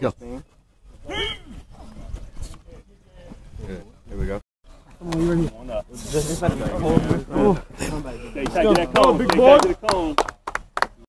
Go. Here we go. come on you're tight oh. to that cone. Stay tight to that cone.